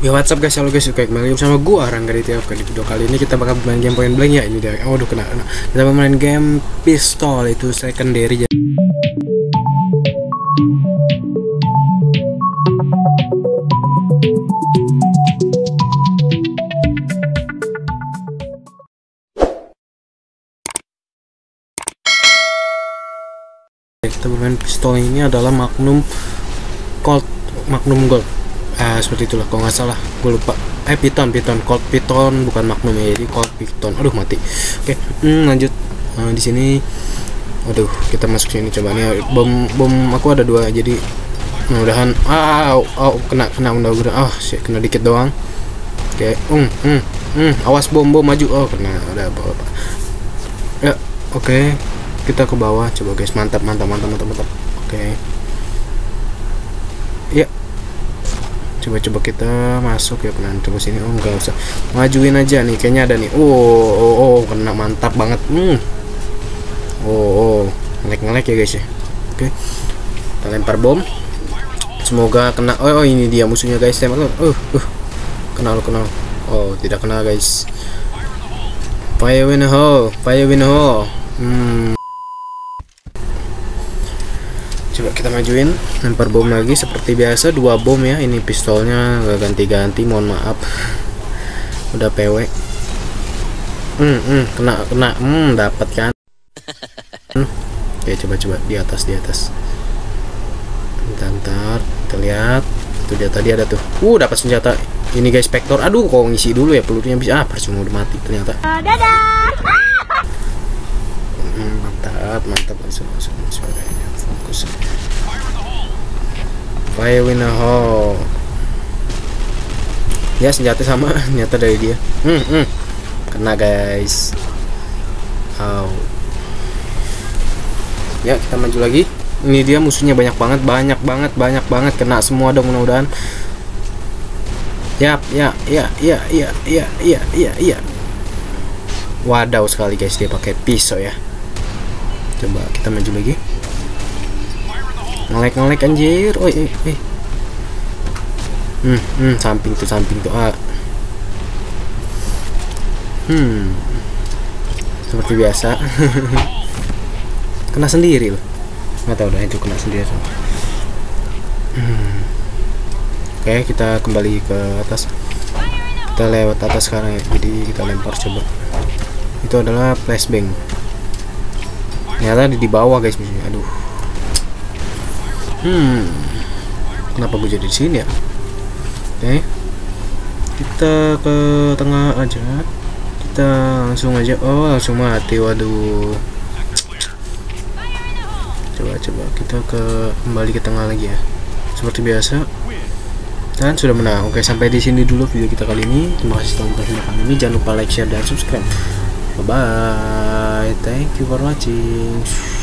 Ya what's up guys, halo guys, oke kembali bersama gua Rangga di Oke di video kali ini kita bakal main game point blank ya ini dia. Oh, aduh kena, kena. Kita bakal main game pistol itu secondary. Kita bermain pistol ini adalah Magnum Colt Magnum Gold eh, seperti itulah kalau nggak salah. Gue lupa. Eh Python Python. Colt Python bukan Magnum ya jadi Colt Python. Aduh mati. Oke hmm, lanjut. Eh, di sini. Aduh kita masuk sini. Coba nih bom bom aku ada dua. Jadi mudah-mudahan. Ah oh, oh, kena kena mudah-mudahan ah sih kena dikit doang. Oke um, hmm, hmm, awas bom bom maju. Oh kena. Udah bawa ya oke. Kita ke bawah. Coba guys. Mantap mantap mantap mantap mantap. Oke. Ya coba-coba kita masuk ya pelan coba sini oh enggak usah. Majuin aja nih kayaknya ada nih. Oh oh, oh kena mantap banget. Hmm. oh oh ngelek ngelek ya guys ya. Oke. Kita lempar bom. Semoga kena. Oh, oh ini dia musuhnya guys. Tembak uh uh. Kenal kenal. Oh tidak kena guys. Fire in the hole fire in the hole. Hmm coba kita majuin. Lempar bom lagi seperti biasa. Dua bom ya. Ini pistolnya. Gak ganti-ganti. Mohon maaf. Udah PW hmm, hmm. Kena kena. Hmm dapat kan? Hmm. oke coba coba. Di atas di atas. Bentar, bentar. Kita lihat. Itu dia tadi ada tuh. Uh dapat senjata. Ini guys spektor aduh kok ngisi dulu ya pelurunya bisa. Ah percuma udah mati ternyata. Hmm, mantap. Mantap. Langsung langsung langsung fire in a hole ya senjata sama nyata dari dia. Hmm, hmm. kena guys. Oh. ya kita maju lagi. Ini dia musuhnya banyak banget banyak banget banyak banget. Kena semua dong mudah-mudahan. Ya ya ya ya ya ya ya ya ya. Wadaw sekali guys. Dia pakai pisau ya. Coba kita maju lagi ngelek ngelek anjir. Oi eh, eh. hmm, hmm samping tuh samping tuh ah hmm. Seperti biasa. Kena sendiri loh. Nggak tahu dah itu kena sendiri hmm. oke kita kembali ke atas. Kita lewat atas sekarang ya. Jadi kita lempar coba. Itu adalah flashbang. Ternyata di, bawah guys aduh hmm. Kenapa gue jadi di sini ya? Oke kita ke tengah aja. Kita langsung aja. Oh langsung mati. Waduh. Coba coba. Kita ke kembali ke tengah lagi ya. Seperti biasa. Dan sudah menang. Oke sampai di sini dulu video kita kali ini. Terima kasih telah menonton video ini jangan lupa like share dan subscribe. Bye bye thank you for watching